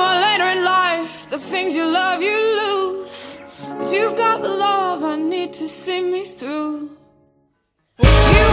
Or later in life, the things you love, you lose. But you've got the love I need to see me through. You